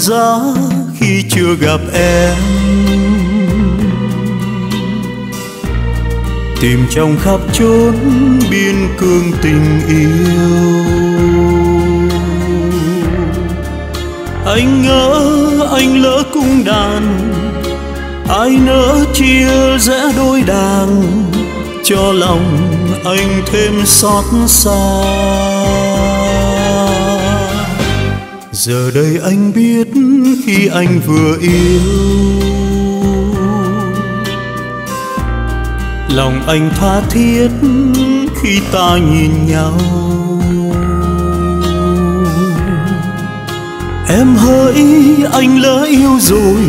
giá khi chưa gặp em. Tìm trong khắp chốn biên cương tình yêu. Anh ngỡ anh lỡ cung đàn, ai nỡ chia rẽ đôi đàn cho lòng anh thêm xót xa. Giờ đây anh biết khi anh vừa yêu. Lòng anh tha thiết khi ta nhìn nhau. Em hỡi, anh lỡ yêu rồi.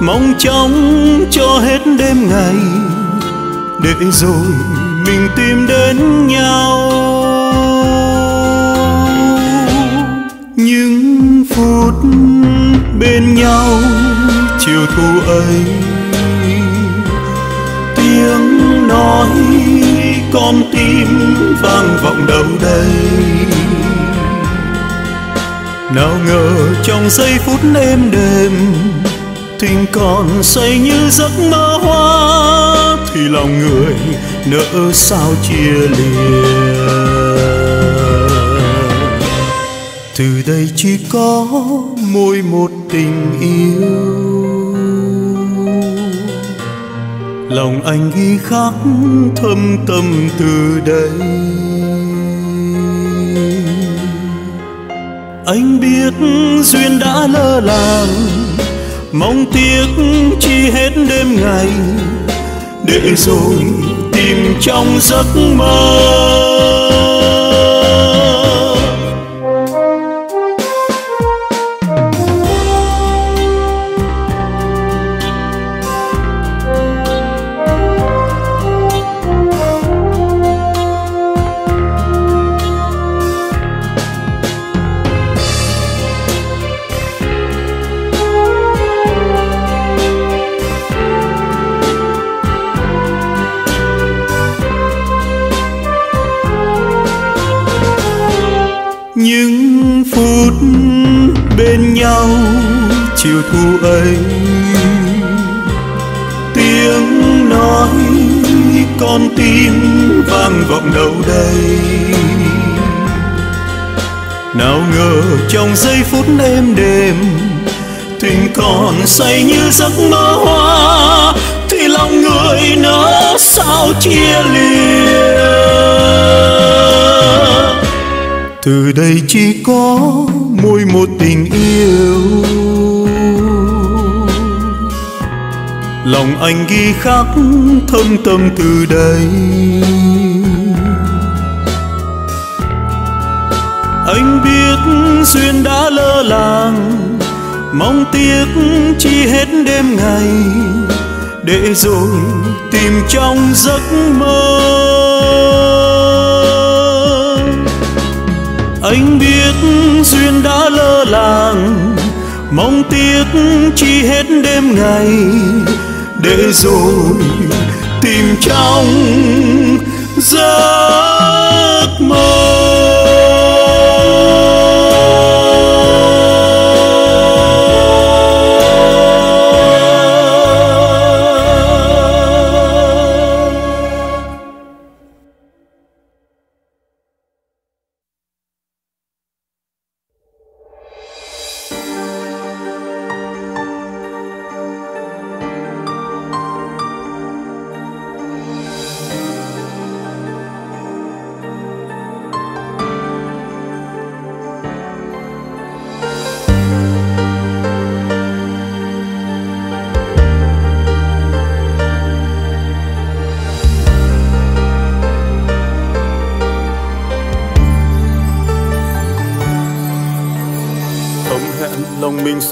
Mong chóng cho hết đêm ngày. Để rồi mình tìm đến nhau. Những phút bên nhau chiều thu ấy. Tiếng nói con tim vang vọng đâu đây. Nào ngờ trong giây phút êm đềm, tình còn say như giấc mơ hoa, thì lòng người nỡ sao chia lìa. Từ đây chỉ có môi một tình yêu. Lòng anh ghi khắc thâm tâm từ đây. Anh biết duyên đã lơ làng, mong tiếc chi hết đêm ngày. Để rồi tìm trong giấc mơ. Chiều thu ấy. Tiếng nói con tim vang vọng đâu đây. Nào ngờ trong giây phút êm đềm, tình còn say như giấc mơ hoa, thì lòng người nỡ sao chia lìa? Từ đây chỉ có môi một tình yêu. Lòng anh ghi khắc thâm tâm từ đây. Anh biết duyên đã lơ làng, mong tiếc chi hết đêm ngày, để rồi tìm trong giấc mơ. Anh biết duyên đã lơ làng, mong tiếc chi hết đêm ngày. Để rồi tìm trong giấc mơ.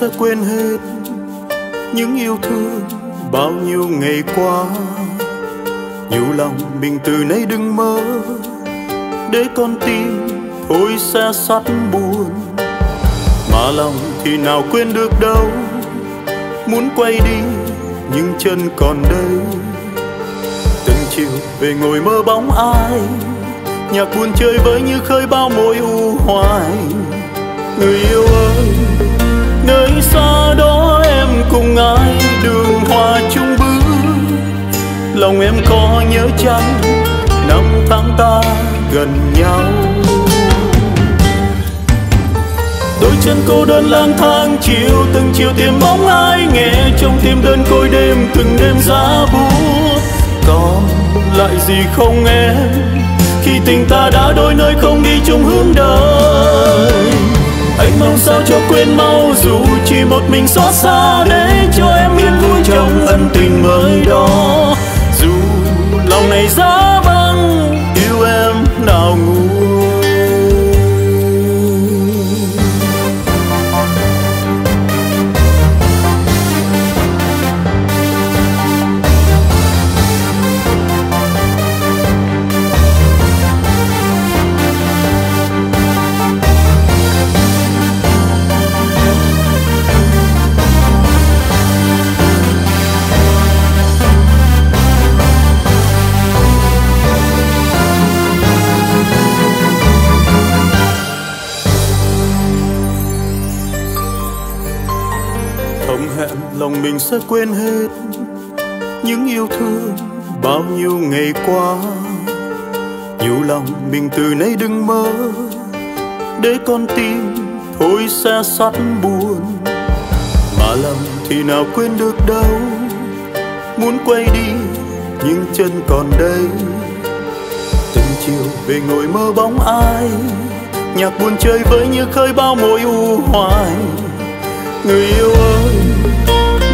Sẽ quên hết những yêu thương bao nhiêu ngày qua. Nhiều lòng mình từ nay đừng mơ để con tim thôi xa sắt buồn. Mà lòng thì nào quên được đâu, muốn quay đi nhưng chân còn đây. Từng chiều về ngồi mơ bóng ai, nhạc buồn chơi với như khơi bao mối u hoài. Người yêu ơi nơi xa đó em cùng ai đường hoa chung bước. Lòng em có nhớ chăng năm tháng ta gần nhau? Đôi chân cô đơn lang thang, chiều từng chiều tìm bóng ai nghe trong tim đơn côi đêm từng đêm giá buốt. Còn lại gì không em, khi tình ta đã đôi nơi không đi chung hướng đời? Anh mong sao cho quên mau, dù chỉ một mình xót xa để cho em yên vui trong ân tình mới đó. Dù lòng này giá bao sẽ quên hết những yêu thương bao nhiêu ngày qua. Nhiều lòng mình từ nay đừng mơ, để con tim thôi xa sắt buồn. Mà lòng thì nào quên được đâu, muốn quay đi nhưng chân còn đây. Từng chiều về ngồi mơ bóng ai, nhạc buồn chơi với như khơi bao mối u hoài. Người yêu ơi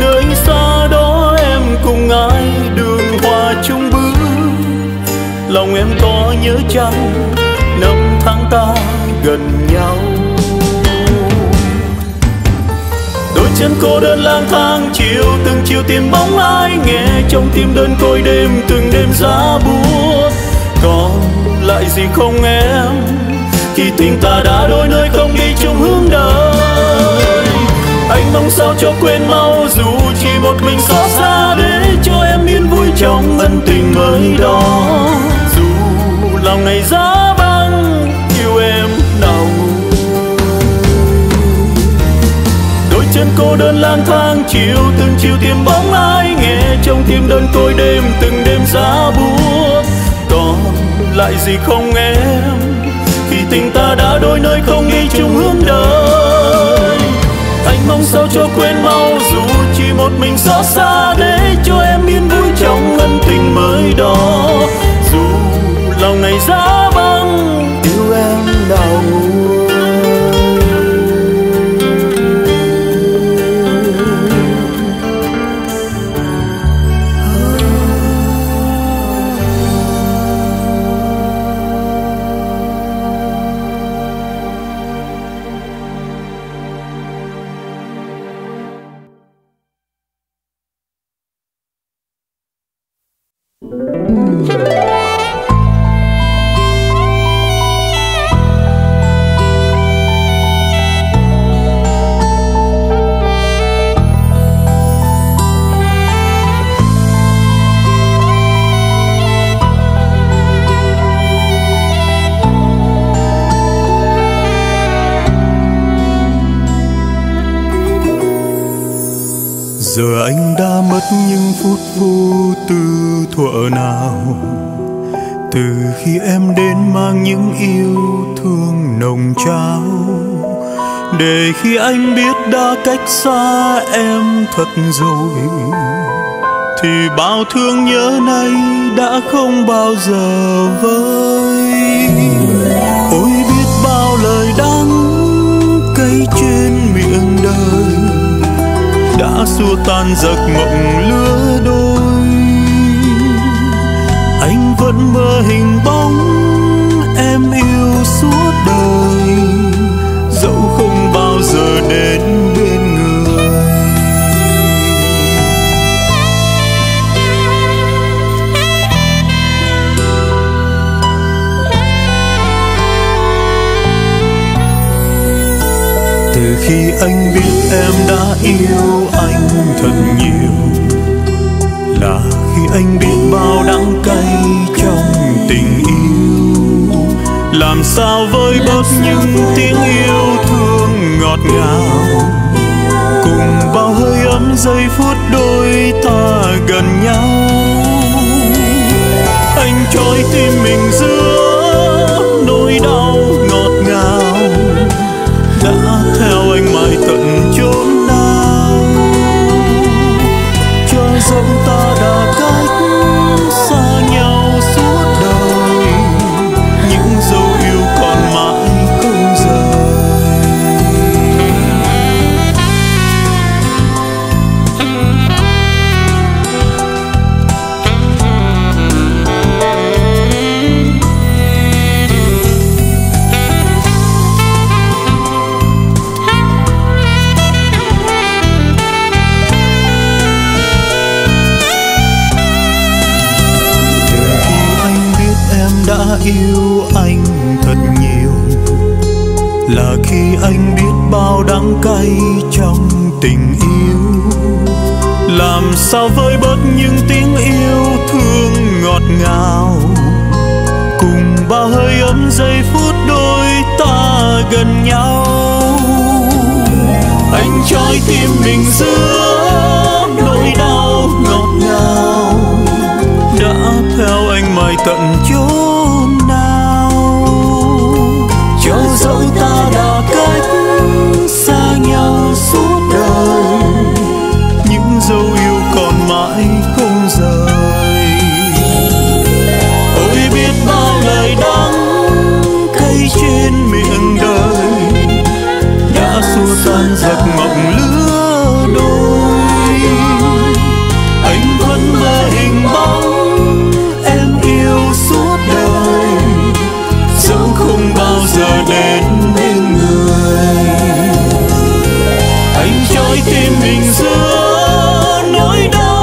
nơi xa đó em cùng ai đường hoa chung bước. Lòng em có nhớ chăng năm tháng ta gần nhau? Đôi chân cô đơn lang thang, chiều từng chiều tìm bóng ai, nghe trong tim đơn côi đêm từng đêm giá buốt còn lại gì không em? Khi tình ta đã đôi nơi không đi chung hướng đời. Anh mong sao cho quên mau dù chỉ một mình xót xa để cho em yên vui trong ân tình mới đó. Dù lòng này giá băng yêu em nào. Đôi chân cô đơn lang thang, chiều từng chiều tìm bóng ai nghe. Trong tim đơn côi đêm, từng đêm giá buốt còn lại gì không em? Khi tình ta đã đôi nơi không đi chung hướng đời mong sao cho quên mau. Dù chỉ một mình xót xa để cho em yên vui trong ân tình mới đó. Dù lòng này giá băng yêu em đau anh biết đã cách xa em thật rồi, thì bao thương nhớ nay đã không bao giờ vơi. Ôi biết bao lời đắng cay trên miệng đời, đã xua tan giấc mộng lứa đến bên người. Từ khi anh biết em đã yêu anh thật nhiều, là khi anh biết bao đắng cay trong tình yêu, làm sao với bớt những tiếng yêu cùng bao hơi ấm giây phút đôi ta gần nhau. Anh trói tim mình giữa nỗi đau ngọt ngào. Đã theo anh mãi tận chốn nào. Cho dẫu ta yêu anh thật nhiều. Là khi anh biết bao đắng cay trong tình yêu. Làm sao vơi bớt những tiếng yêu thương ngọt ngào. Cùng bao hơi ấm giây phút đôi ta gần nhau. Anh trói tim mình giữa nỗi đau ngọt ngào. Đã theo anh mãi tận chốn. Xua tan giặc mộng lứa đôi. Anh vẫn mơ hình bóng em yêu suốt đời, dẫu không bao giờ đến bên người. Anh trói tim mình giữa nỗi đau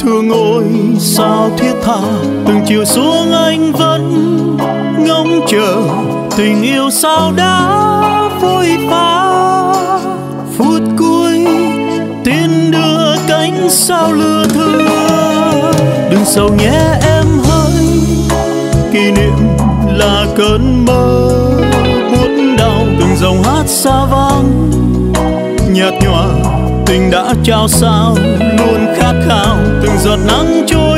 thương ôi sao thiết tha, từng chiều xuống anh vẫn ngóng chờ. Tình yêu sao đã vội vã, phút cuối tin đưa cánh sao lừa thưa. Đừng sầu nhé em hỡi kỷ niệm là cơn mơ buốt đau. Từng dòng hát xa vắng nhạt nhòa tình đã trao sao luôn khát khao từng giọt nắng trôi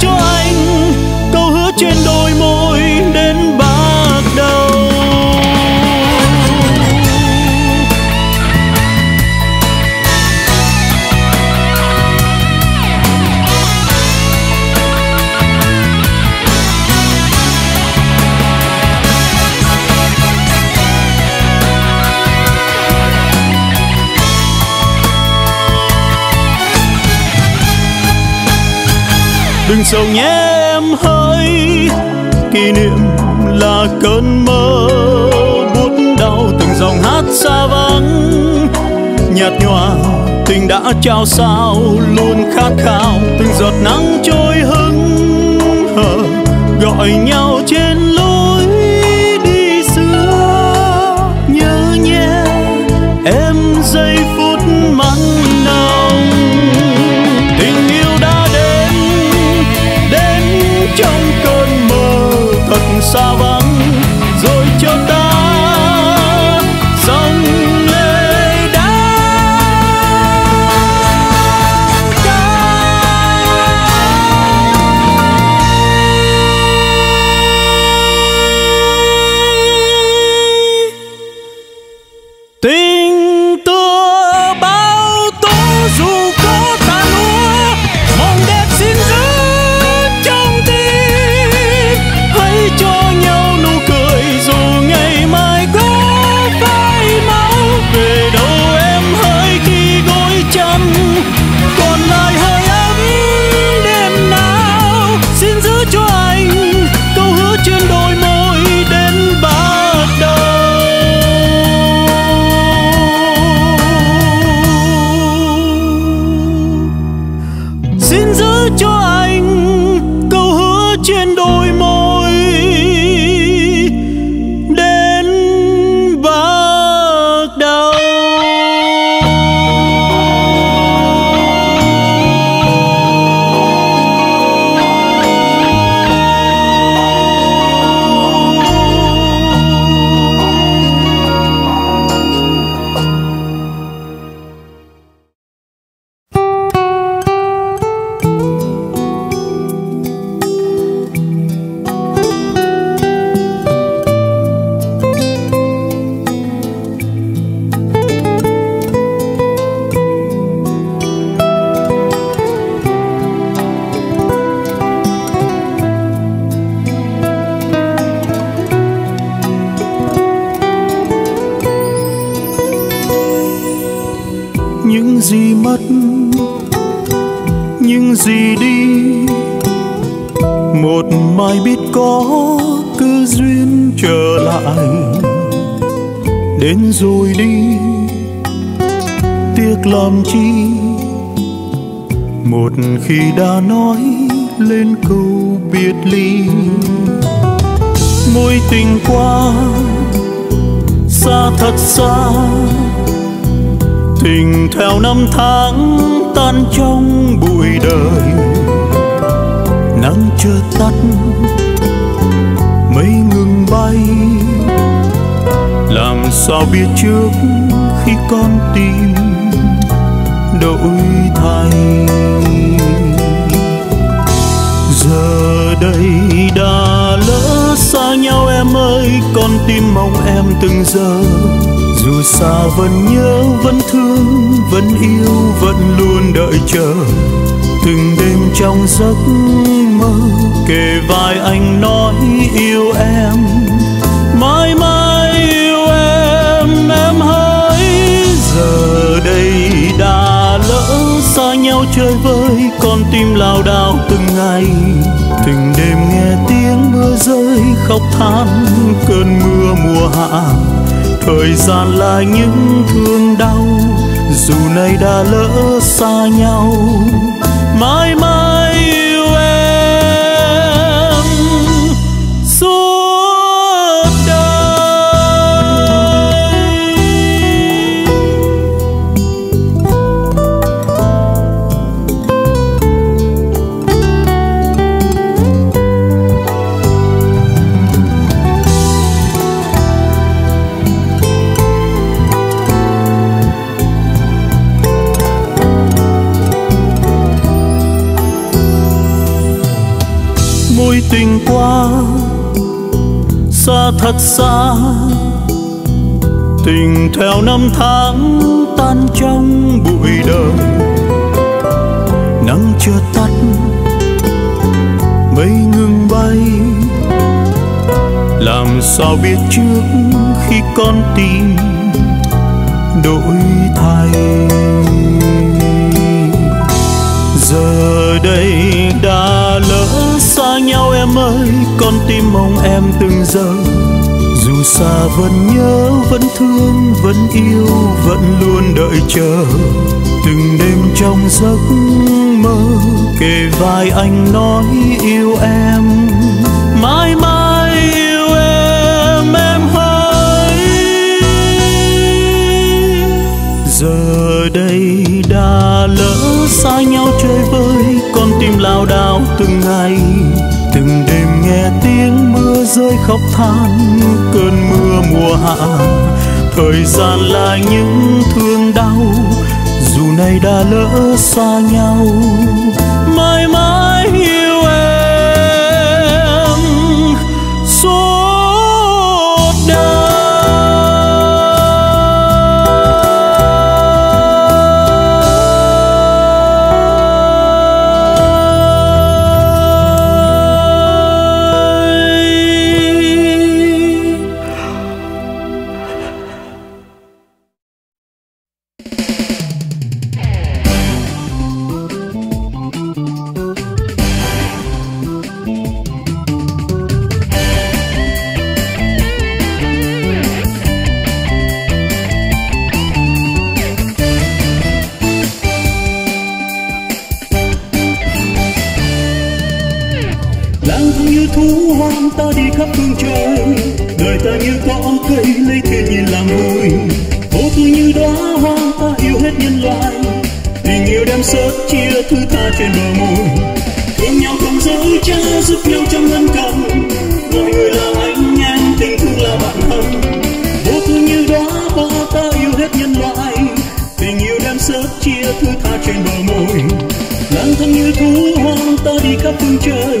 joy. Đừng sầu nhé em hỡi. Kỷ niệm là cơn mơ, buốt đau từng dòng hát xa vắng. Nhạt nhòa, tình đã trao sao, luôn khát khao từng giọt nắng trôi hững hờ. Gọi nhau trên xa vắng rồi cho ta dòng lệ đã cay mất. Những gì đi, một mai biết có cứ duyên trở lại. Đến rồi đi, tiếc làm chi? Một khi đã nói lên câu biệt ly, mối tình qua xa thật xa tình theo năm tháng tan trong bụi đời. Nắng chưa tắt, mây ngừng bay. Làm sao biết trước khi con tim đổi thay? Giờ đây đã lỡ xa nhau em ơi, con tim mong em từng giờ dù xa vẫn nhớ, vẫn thương, vẫn yêu, vẫn luôn đợi chờ. Từng đêm trong giấc mơ kề vai anh nói yêu em. Mãi mãi yêu em em hỡi. Giờ đây đã lỡ xa nhau chơi vơi, con tim lao đao từng ngày. Từng đêm nghe tiếng mưa rơi, khóc than cơn mưa mùa hạ thời gian là những thương đau dù nay đã lỡ xa nhau mãi mãi thật xa. Tình theo năm tháng tan trong bụi đời. Nắng chưa tắt, mây ngừng bay. Làm sao biết trước khi con tim đổi thay? Giờ đây đã lỡ xa nhau em ơi, con tim mong em từng giờ xa vẫn nhớ, vẫn thương, vẫn yêu, vẫn luôn đợi chờ. Từng đêm trong giấc mơ kề vai anh nói yêu em. Mãi mãi yêu em em hỡi. Giờ đây đã lỡ xa nhau chơi vơi, con tim lao đao từng ngày tiếng mưa rơi khóc than cơn mưa mùa hạ. Thời gian là những thương đau, dù nay đã lỡ xa nhau, mãi mãi thú hoang ta đi khắp phương trời. Đời ta như cỏ cây lấy thiên nhiên làm vui vô tư như đóa hoa ta yêu hết nhân loại. Tình yêu đem sớt chia thứ ta trên bờ môi. Thương nhau không dối trá giúp nhau trong ân cần mọi người là anh em, tình thương là bạn thân. Vô tư như đóa hoa ta yêu hết nhân loại. Tình yêu đem sớt chia thứ tha trên bờ môi. Lang thang như thú hoang ta đi khắp phương trời.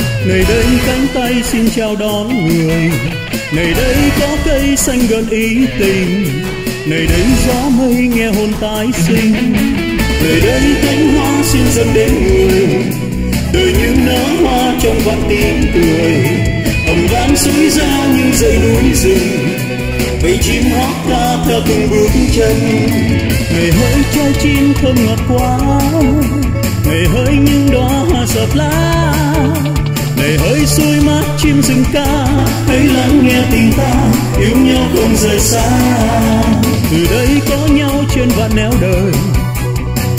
nơi đây cánh tay xin chào đón người. Nơi đây có cây xanh gần ý tình. Nơi đây gió mây nghe hồn tái sinh. Nơi đây cánh hoa xin dẫn đến người. Đời như nở hoa trong vạn tiếng cười. Ầm vang suối ra như dãy núi rừng. Bầy chim hót ca theo từng bước chân. Ngày hỡi trái chim thơm ngọt quá. Ngày hỡi những đóa hoa sập lá ngày hơi xuôi mát chim rừng ca, hãy lắng nghe tình ta, yêu nhau không rời xa. Từ đây có nhau trên vạn nẻo đời,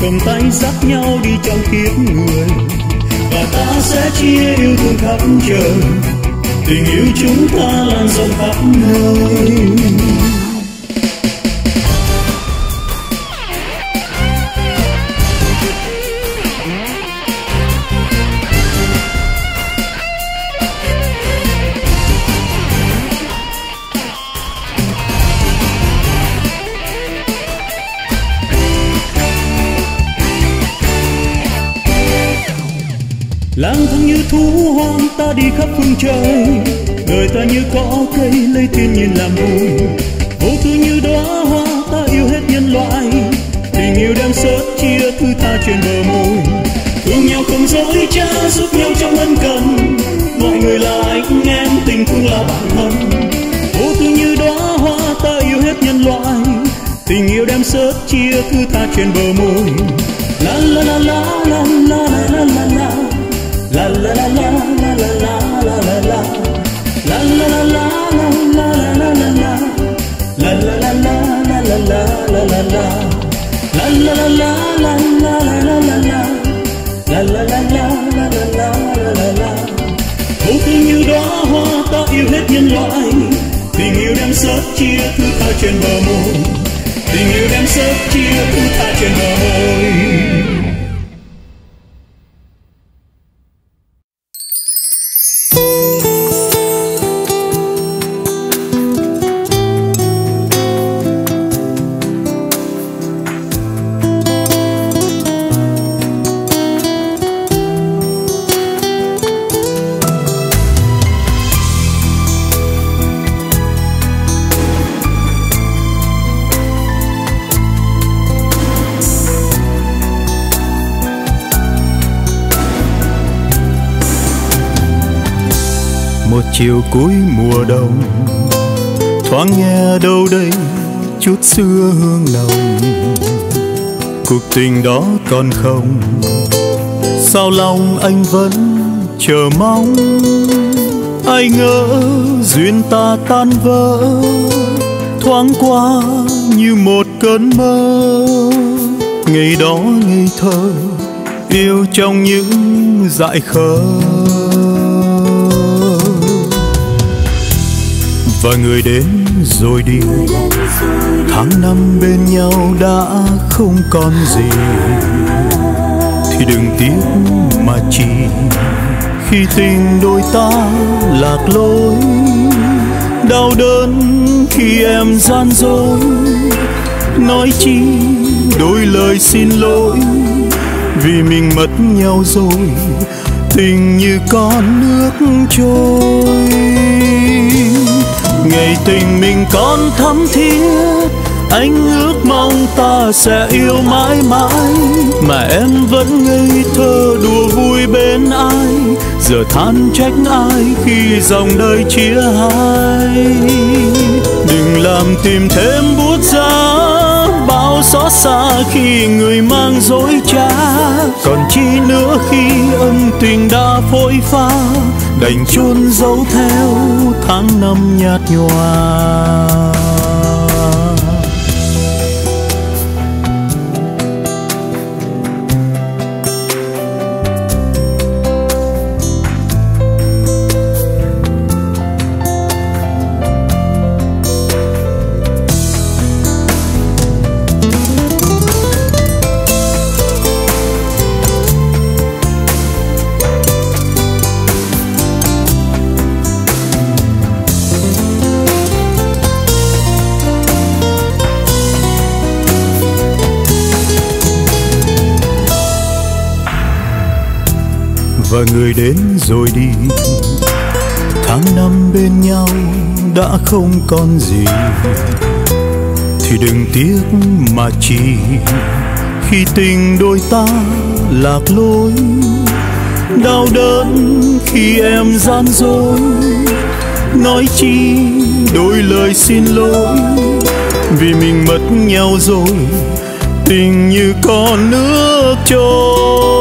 cầm tay dắt nhau đi trong kiếp người. Và ta sẽ chia yêu thương khắp trời, tình yêu chúng ta lan rộng khắp nơi. Ta đi khắp phương trời. Đời ta như cỏ cây lấy thiên nhiên làm vui vô tư như đóa hoa, ta yêu hết nhân loại. Tình yêu đem sớt chia thứ tha trên bờ môi. Thương nhau không dối trá giúp nhau trong ân cần. Mọi người là anh em, tình thương là bạn thân. Vô tư như đóa hoa, ta yêu hết nhân loại. Tình yêu đem sớt chia thứ tha trên bờ môi. La la la la la la la la la la la la la la la la la la la la la la la la la la hoa ta yêu hết nhân loại tình yêu đem sớt chia thứ tha trên bờ môi tình yêu đem sớt chia thứ tha trên bờ môi chiều cuối mùa đông. Thoáng nghe đâu đây chút xưa hương nồng. Cuộc tình đó còn không? Sao lòng anh vẫn chờ mong? Ai ngỡ duyên ta tan vỡ. Thoáng qua như một cơn mơ. Ngày đó ngây thơ, yêu trong những dại khờ. Và người đến rồi đi. Tháng năm bên nhau đã không còn gì. Thì đừng tiếc mà chỉ. Khi tình đôi ta lạc lối, đau đớn khi em gian dối. Nói chi đôi lời xin lỗi, vì mình mất nhau rồi. Tình như con nước trôi ngày tình mình còn thắm thiết, anh ước mong ta sẽ yêu mãi mãi. Mà em vẫn ngây thơ đùa vui bên ai, giờ than trách ai khi dòng đời chia hai. Đừng làm tìm thêm bút giá bao xót xa khi người mang dối trá nữa khi ân tình đã phôi pha, đành chôn giấu theo tháng năm nhạt nhòa. Người đến rồi đi. Tháng năm bên nhau đã không còn gì. Thì đừng tiếc mà chỉ. Khi tình đôi ta lạc lối, đau đớn khi em gian dối. Nói chi đôi lời xin lỗi, vì mình mất nhau rồi. Tình như con nước trôi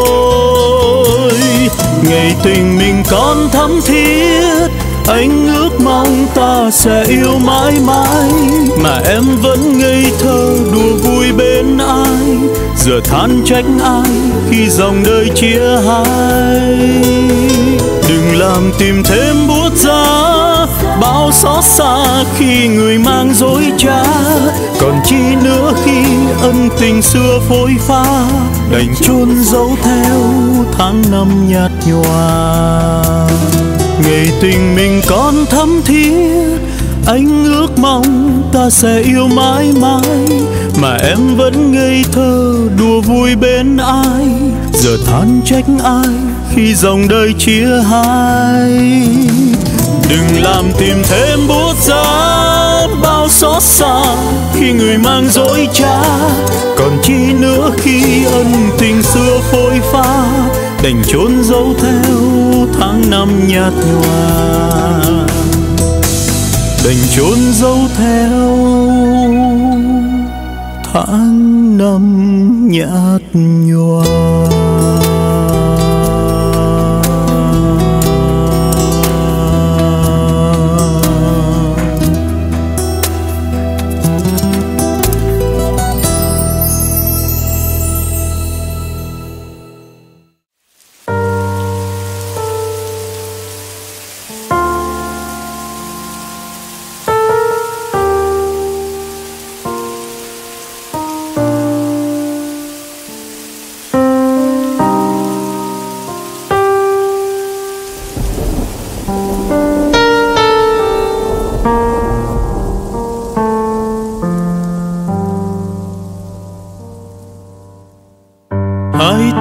ngày tình mình còn thắm thiết, anh ước mong ta sẽ yêu mãi mãi. Mà em vẫn ngây thơ đùa vui bên ai, giờ than trách ai khi dòng đời chia hai. Đừng làm tìm thêm bút giá bao xót xa khi người mang dối trá. Còn chi nữa khi ân tình xưa phôi pha. Đành chôn giấu theo tháng năm nhạt nhòa. Ngày tình mình còn thắm thiết anh ước mong ta sẽ yêu mãi mãi. Mà em vẫn ngây thơ đùa vui bên ai. Giờ than trách ai khi dòng đời chia hai đừng làm tìm thêm bút giá bao xót xa khi người mang dối trá còn chi nữa khi ân tình xưa phôi pha, đành trốn giấu theo tháng năm nhạt nhòa. Đành trốn giấu theo tháng năm nhạt nhòa.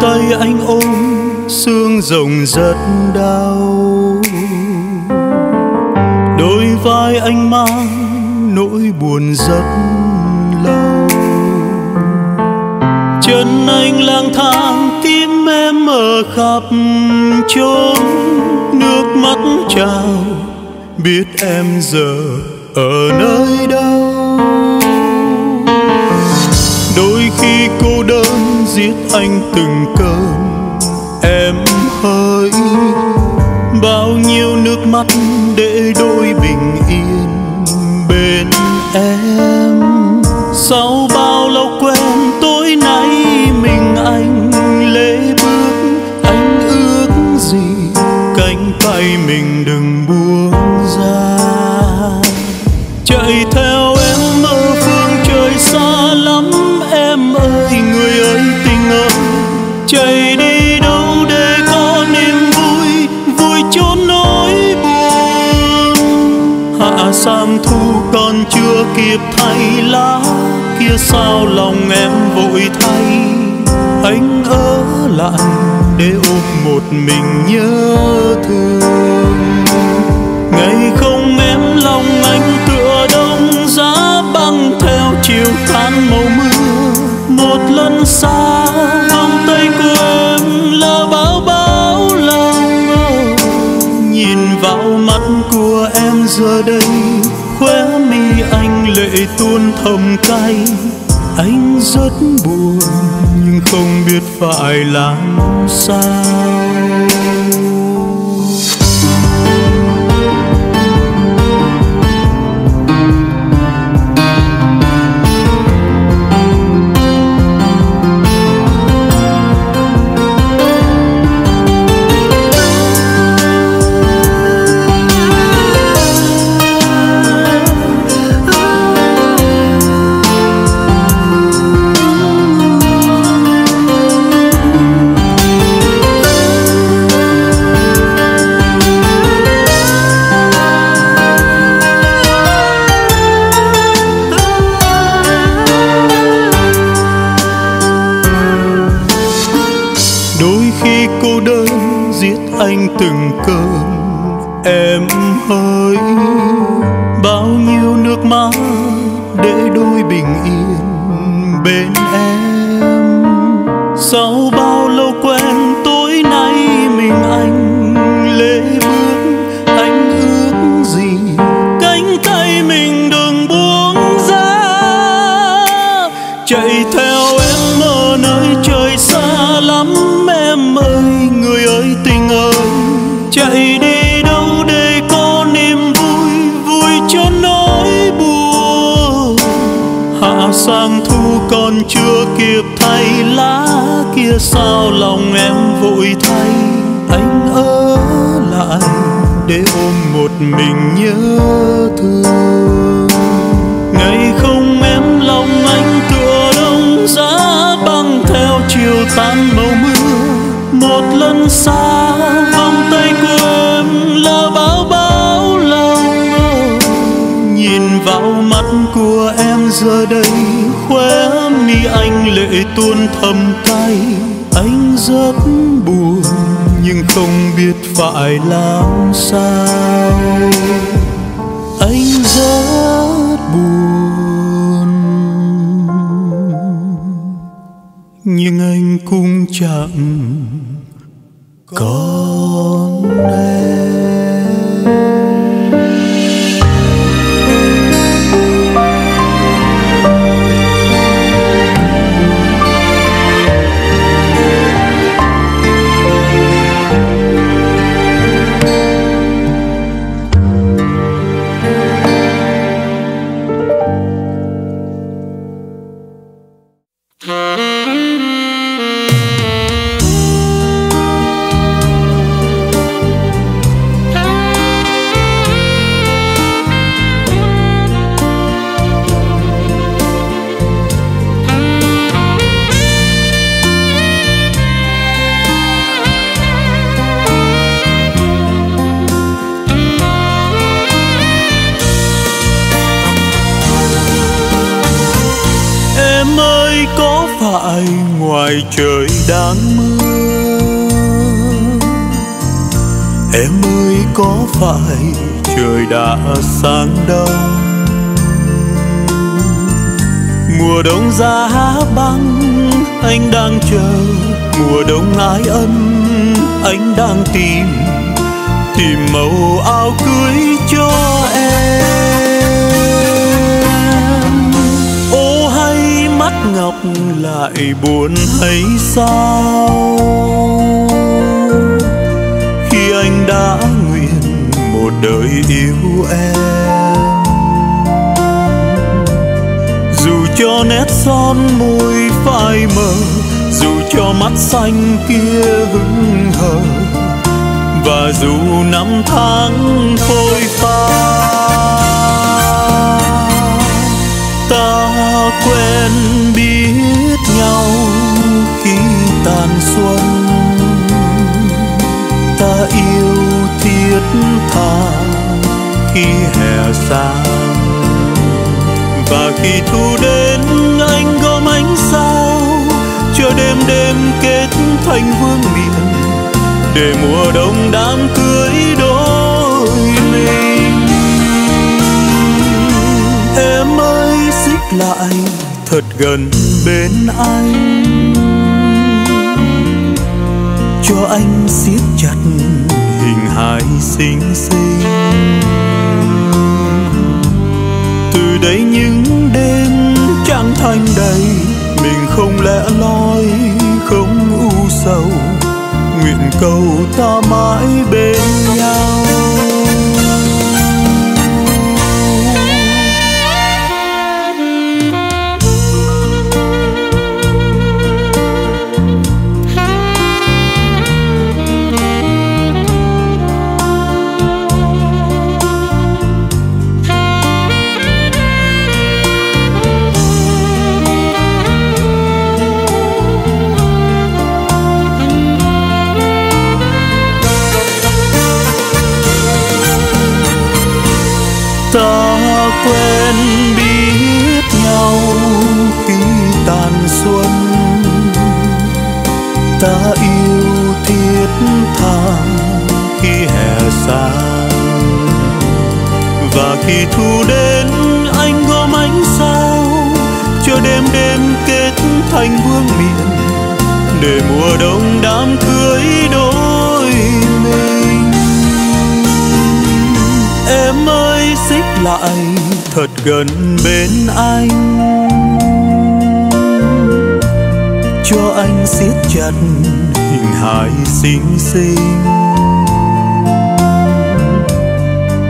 Tay anh ôm xương rồng rất đau. Đôi vai anh mang, nỗi buồn rất lâu. Chân anh lang thang, tim em ở khắp chốn. Nước mắt trào, biết em giờ ở nơi đâu. Đôi khi cô đơn anh từng cơn. Em hỡi bao nhiêu nước mắt để đôi bình yên bên em. Sau bao lâu quen tối nay mình anh lễ bước, anh ước gì cánh tay mình sang thu còn chưa kịp thay lá, kia sao lòng em vội thay? Anh ở lại để ôm một mình nhớ thương. Ngày không em, lòng anh tựa đông, giá băng theo chiều tan màu mưa. Một lần xa, vòng tay của em là bao bao lòng nhìn vào mắt giờ đây, khóe mi anh lệ tuôn thầm cay. Anh rất buồn, nhưng không biết phải làm sao. Cô đơn giết anh từng cơn. Em ơi, bao nhiêu nước mắt để đôi bình yên bên em. Sau còn chưa kịp thay lá kia, sao lòng em vội thay? Anh ở lại để ôm một mình nhớ thương. Ngày không em, lòng anh tựa đông, giá băng theo chiều tan màu mưa. Một lần xa vòng tay của em là bao bao lòng nhìn vào mắt của em giờ đây, khóe mi anh lệ tuôn thầm cay, anh rất buồn, nhưng không biết phải làm sao. Anh rất buồn, nhưng anh cũng chẳng còn em. Giá băng, anh đang chờ mùa đông ái ân, anh đang tìm tìm màu áo cưới cho em. Ô, hay mắt ngọc lại buồn hay sao? Khi anh đã nguyện một đời yêu em. Cho nét son môi phai mờ, dù cho mắt xanh kia hững hờ. Và dù năm tháng phôi pha, ta quen biết nhau khi tàn xuân. Ta yêu thiết tha khi hè sang và khi thu đến, anh gom ánh sao. Cho đêm đêm kết thành vương miện, để mùa đông đám cưới đôi mình. Em ơi, xích lại, thật gần bên anh. Cho anh siết chặt hình hài xinh xinh đây những đêm trăng thanh đầy. Mình không lẽ loi, không u sầu. Nguyện cầu ta mãi bên gần bên anh. Cho anh siết chặt hình hài xinh xinh.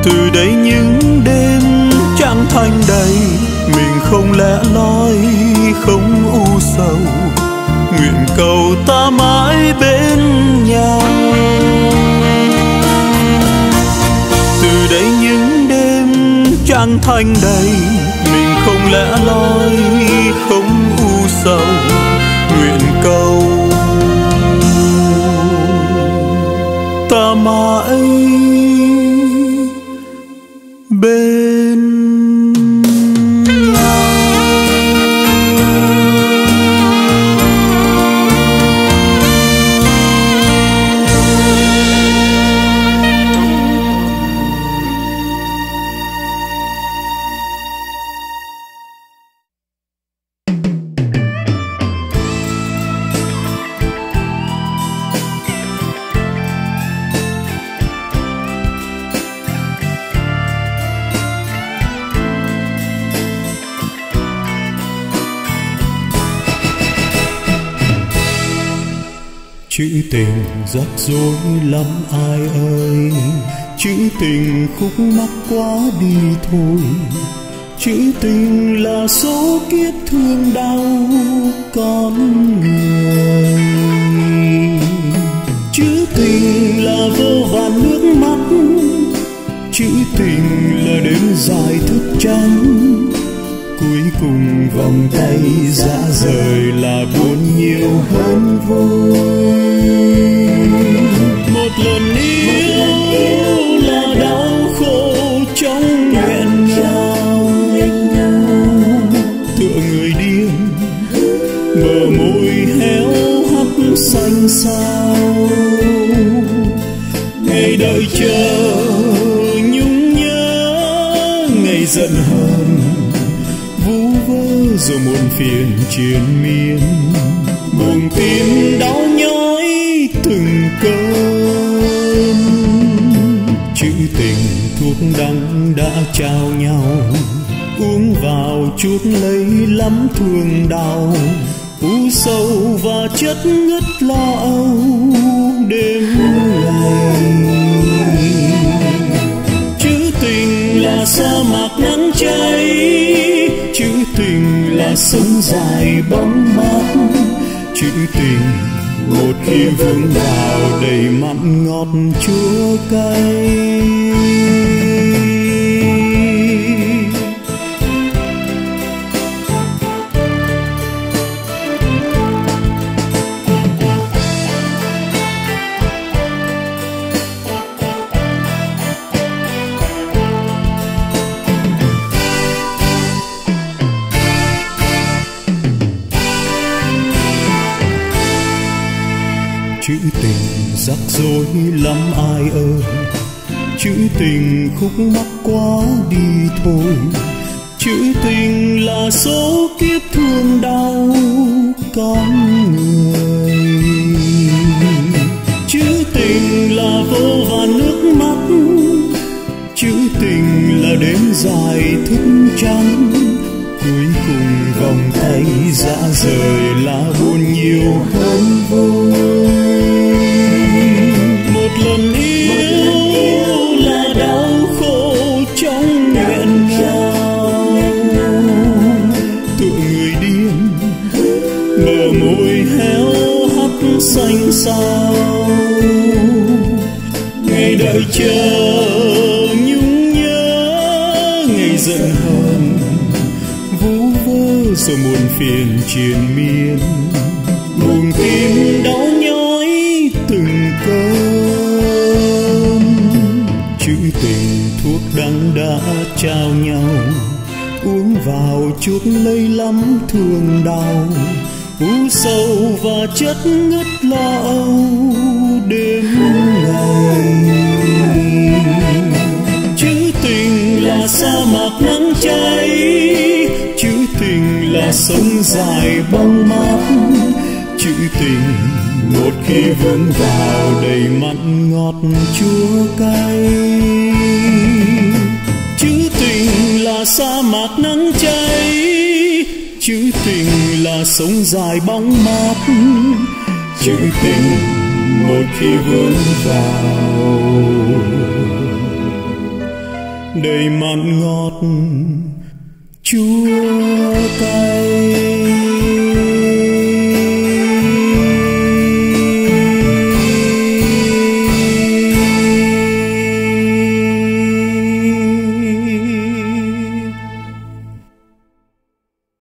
Từ đây những đêm trăng thanh đầy, mình không lẽ loi, không u sầu. Nguyện cầu ta mãi bên nhau. Trăng thanh đầy mình không lẽ loi không u sầu nguyện cầu rắc rối lắm, ai ơi? Chữ tình khúc mắc quá đi thôi. Chữ tình là số kiếp thương đau con người. Chữ tình là vô vàn nước mắt. Chữ tình là đêm dài thức trắng. Cuối cùng vòng tay ra rời là buồn nhiều hơn vui. Sao? Ngày đợi chờ nhung nhớ, ngày giận hờn, vu vơ rồi muộn phiền triền miên. Buồn tim đau nhói từng cơn. Chữ tình thuốc đắng đã trao nhau, uống vào chút lấy lắm thương đau sâu và chất ngất lo âu đêm ngày. Chữ tình là sa mạc nắng cháy, chữ tình là sông dài bóng mát. Chữ tình, một khi vương vào đầy mặn ngọt chua cay. Lắm ai ơi chữ tình khúc mắc quá đi thôi. Chữ tình là số kiếp thương đau con người. Chữ tình là vô vàn nước mắt. Chữ tình là đêm dài thức trắng. Cuối cùng vòng tay dã rời là buồn nhiều hơn vui. Sao? Ngày đợi chờ nhung nhớ, ngày giận hờn vũ vơ rồi buồn phiền triền miên. Buồn tim đau nhói từng cơn, chữ tình thuốc đắng đã trao nhau, uống vào chuốc lây lắm thương đau u sâu và chất ngất lo âu đêm ngày chữ tình là sa mạc nắng cháy, chữ tình là sông dài bóng mát. Chữ tình một khi vướng vào đầy mặn ngọt chua cay. Chữ tình là sa mạc nắng cháy, chữ là sông dài bóng mát. Chữ tình một khi vươn vào. Đầy mặn ngọt chua cay